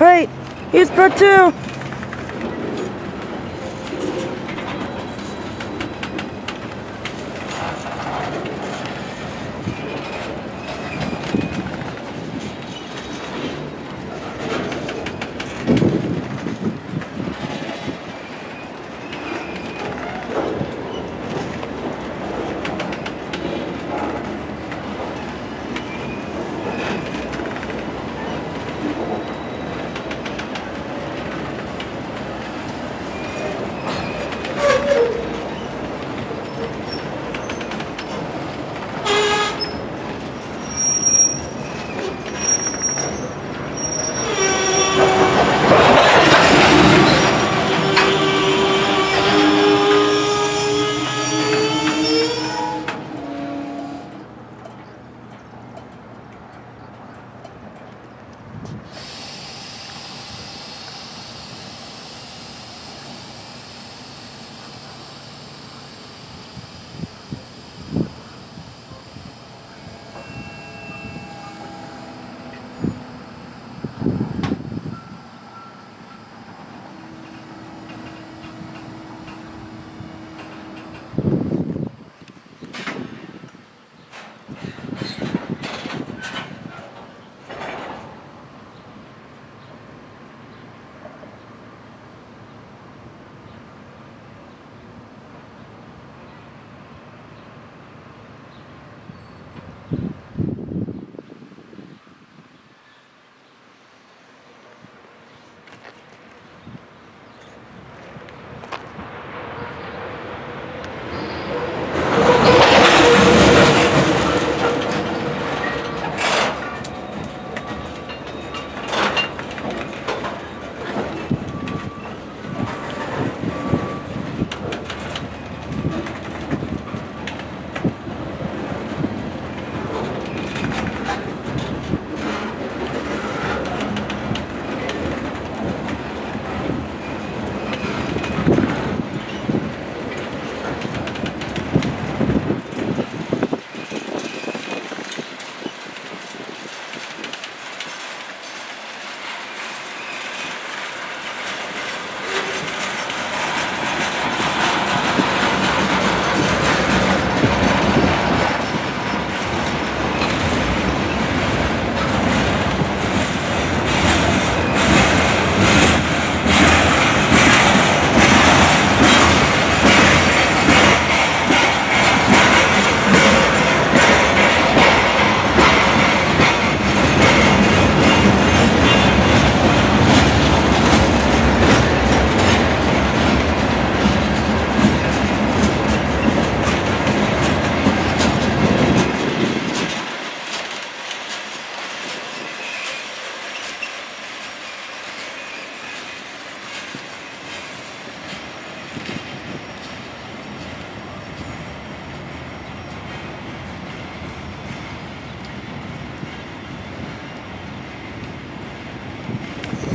Wait, he's part two.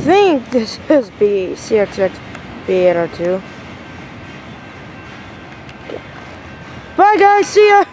Think this is B CXX B802. Bye guys, see ya!